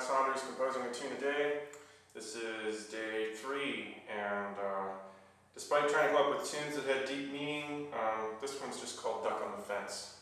Matt Saunders composing a tune a day. This is day three, and uh, despite trying to come up with tunes that had deep meaning, um, this one's just called Duck on the Fence.